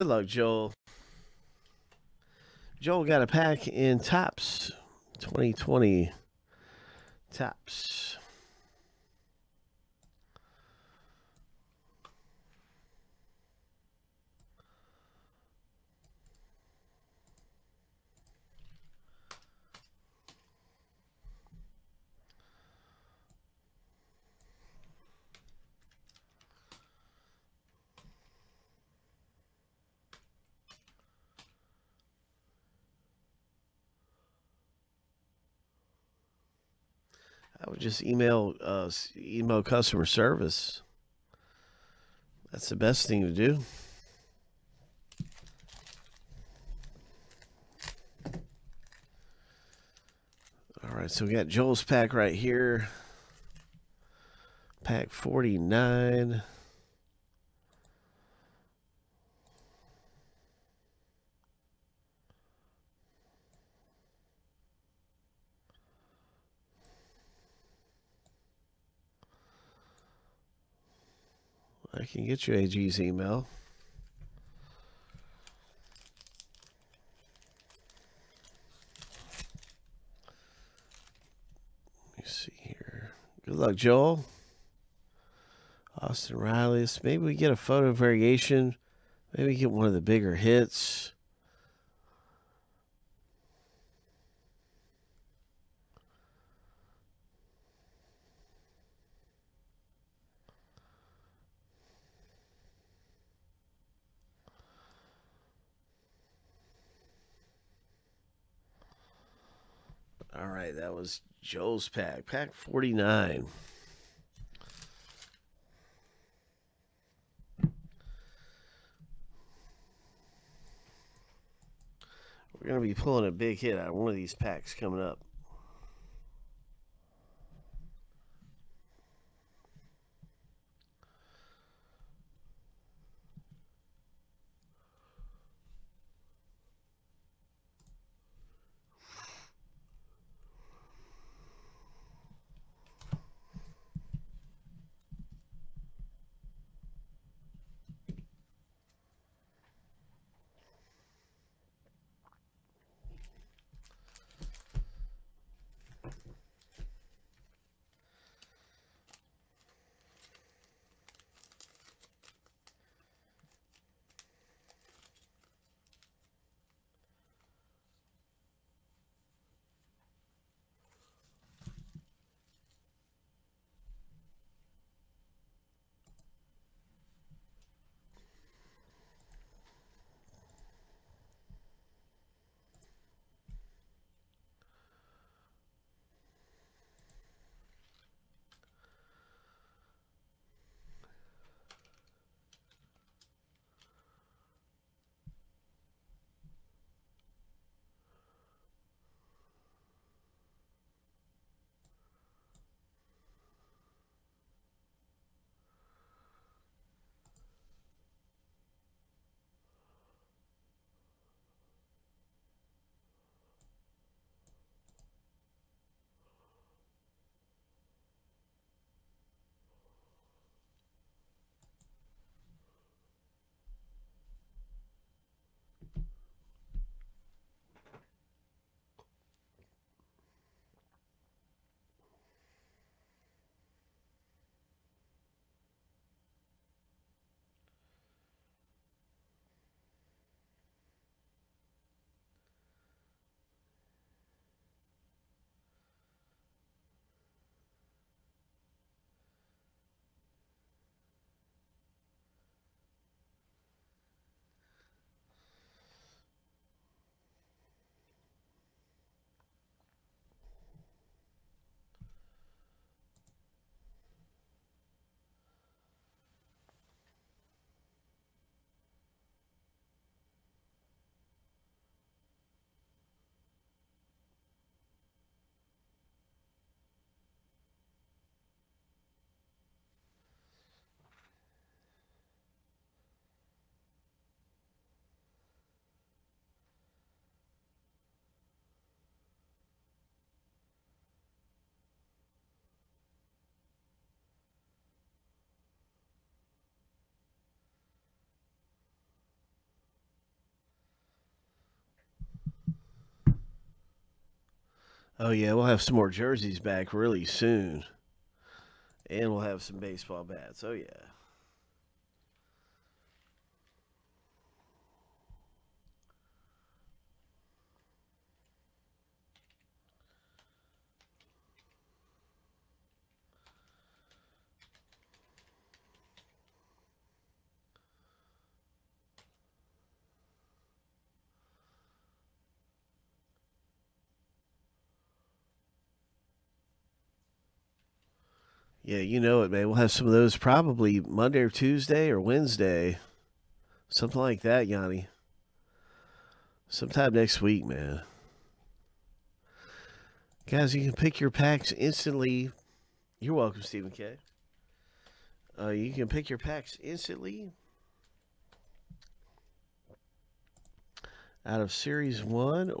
Good luck, Joel. Joel got a pack in Topps 2020 Topps. I would just email uh, email customer service. That's the best thing to do. All right, so we got Joel's pack right here. Pack 49. I can get you AG's email. Let me see here. Good luck, Joel. Austin Riley's. Maybe we get a photo variation. Maybe get one of the bigger hits. All right, that was Joe's pack. Pack 49. We're going to be pulling a big hit out of one of these packs coming up. Oh yeah, we'll have some more jerseys back really soon, and we'll have some baseball bats. Oh yeah. Yeah, you know it, man. We'll have some of those probably Monday or Tuesday or Wednesday. Something like that, Yanni. Sometime next week, man. Guys, you can pick your packs instantly. You're welcome, Stephen K. Uh, you can pick your packs instantly out of Series 1